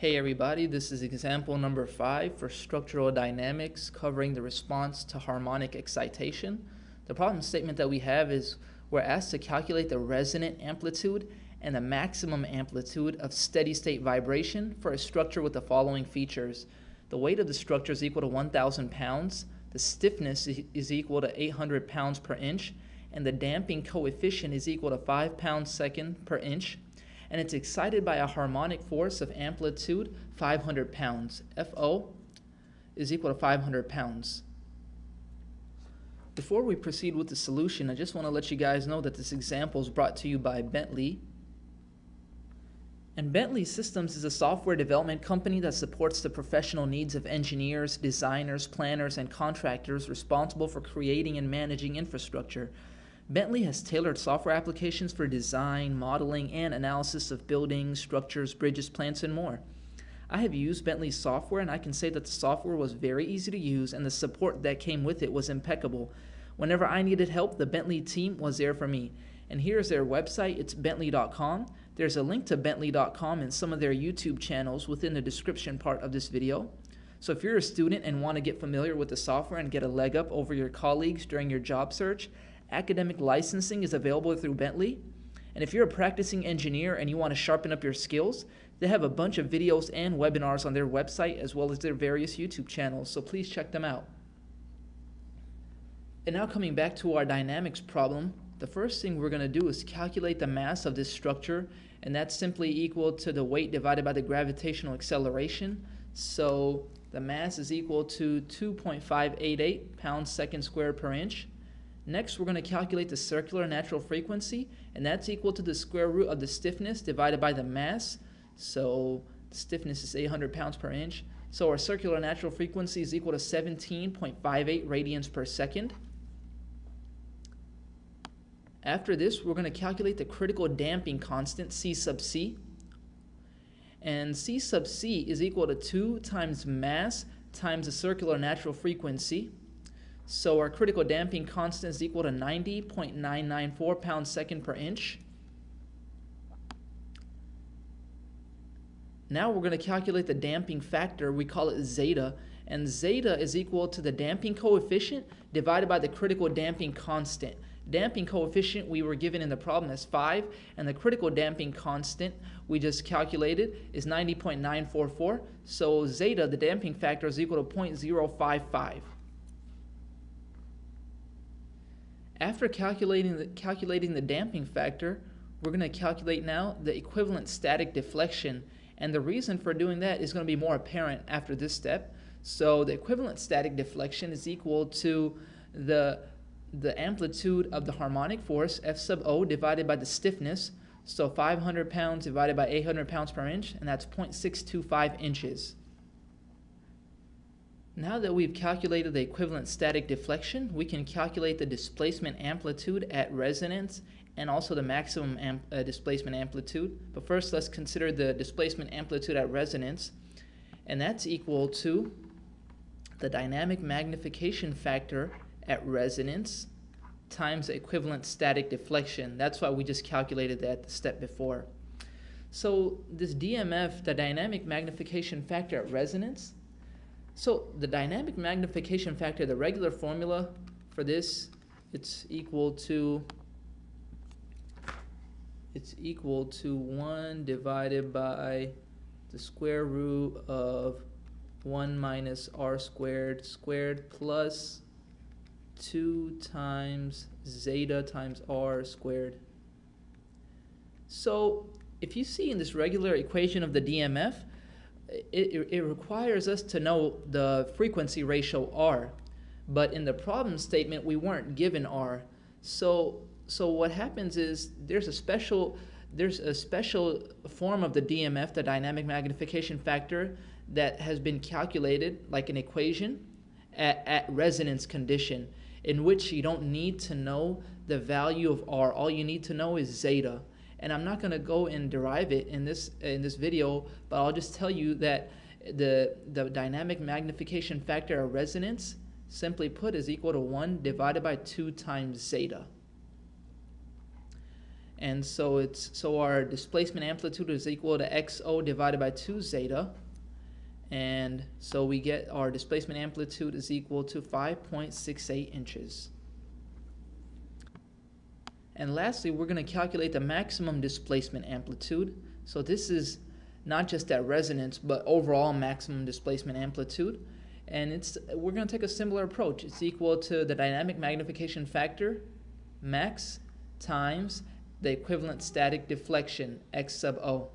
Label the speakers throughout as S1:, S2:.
S1: Hey everybody, this is example number five for structural dynamics covering the response to harmonic excitation. The problem statement that we have is we're asked to calculate the resonant amplitude and the maximum amplitude of steady state vibration for a structure with the following features. The weight of the structure is equal to 1,000 pounds, the stiffness is equal to 800 pounds per inch, and the damping coefficient is equal to 5 pounds second per inch and it's excited by a harmonic force of amplitude 500 pounds. FO is equal to 500 pounds. Before we proceed with the solution, I just want to let you guys know that this example is brought to you by Bentley. And Bentley Systems is a software development company that supports the professional needs of engineers, designers, planners, and contractors responsible for creating and managing infrastructure. Bentley has tailored software applications for design, modeling, and analysis of buildings, structures, bridges, plants, and more. I have used Bentley's software and I can say that the software was very easy to use and the support that came with it was impeccable. Whenever I needed help, the Bentley team was there for me. And here's their website, it's bentley.com. There's a link to bentley.com and some of their YouTube channels within the description part of this video. So if you're a student and want to get familiar with the software and get a leg up over your colleagues during your job search, Academic licensing is available through Bentley. And if you're a practicing engineer and you want to sharpen up your skills, they have a bunch of videos and webinars on their website as well as their various YouTube channels, so please check them out. And now coming back to our dynamics problem, the first thing we're going to do is calculate the mass of this structure, and that's simply equal to the weight divided by the gravitational acceleration. So the mass is equal to 2.588 pounds second squared per inch. Next, we're going to calculate the circular natural frequency, and that's equal to the square root of the stiffness divided by the mass. So stiffness is 800 pounds per inch. So our circular natural frequency is equal to 17.58 radians per second. After this, we're going to calculate the critical damping constant, C sub C. And C sub C is equal to 2 times mass times the circular natural frequency. So our critical damping constant is equal to 90.994 pounds second per inch. Now we're going to calculate the damping factor. We call it zeta. And zeta is equal to the damping coefficient divided by the critical damping constant. Damping coefficient we were given in the problem as 5, and the critical damping constant we just calculated is 90.944. So zeta, the damping factor, is equal to 0.055. After calculating the, calculating the damping factor, we're going to calculate now the equivalent static deflection. And the reason for doing that is going to be more apparent after this step. So the equivalent static deflection is equal to the, the amplitude of the harmonic force, F sub O, divided by the stiffness. So 500 pounds divided by 800 pounds per inch, and that's 0.625 inches. Now that we've calculated the equivalent static deflection, we can calculate the displacement amplitude at resonance and also the maximum amp uh, displacement amplitude. But first, let's consider the displacement amplitude at resonance, and that's equal to the dynamic magnification factor at resonance times equivalent static deflection. That's why we just calculated that the step before. So this DMF, the dynamic magnification factor at resonance, so the dynamic magnification factor, the regular formula for this, it's equal to it's equal to 1 divided by the square root of 1 minus r squared squared plus 2 times zeta times r squared. So if you see in this regular equation of the DMF, it, it requires us to know the frequency ratio R. But in the problem statement, we weren't given R. So, so what happens is there's a special there's a special form of the DMF, the dynamic magnification factor, that has been calculated like an equation at, at resonance condition in which you don't need to know the value of R. All you need to know is zeta and I'm not going to go and derive it in this in this video, but I'll just tell you that the the dynamic magnification factor of resonance, simply put, is equal to 1 divided by 2 times zeta. And so it's so our displacement amplitude is equal to xo divided by 2 zeta. And so we get our displacement amplitude is equal to 5.68 inches. And lastly, we're going to calculate the maximum displacement amplitude. So this is not just at resonance, but overall maximum displacement amplitude. And it's we're going to take a similar approach. It's equal to the dynamic magnification factor, max, times the equivalent static deflection, x sub o.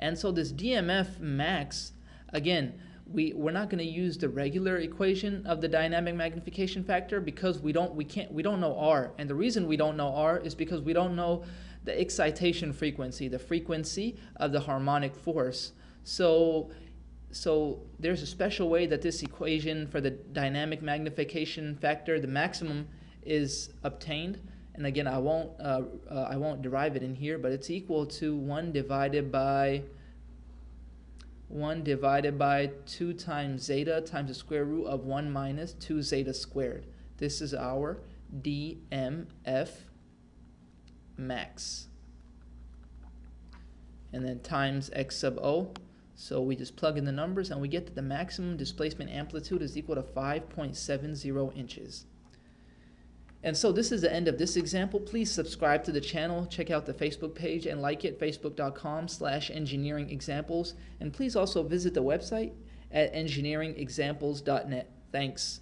S1: And so this DMF max, again, we, we're not going to use the regular equation of the dynamic magnification factor because we don't we can't we don't know r. And the reason we don't know r is because we don't know the excitation frequency the frequency of the harmonic force. So so there's a special way that this equation for the dynamic magnification factor the maximum is obtained. And again I won't uh, uh, I won't derive it in here but it's equal to 1 divided by 1 divided by 2 times zeta times the square root of 1 minus 2 zeta squared. This is our DMF max. And then times x sub o. So we just plug in the numbers and we get that the maximum displacement amplitude is equal to 5.70 inches. And so this is the end of this example. Please subscribe to the channel, check out the Facebook page and like it, facebook.com slash engineering examples. And please also visit the website at engineeringexamples.net. Thanks.